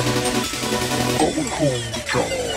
Go home, John.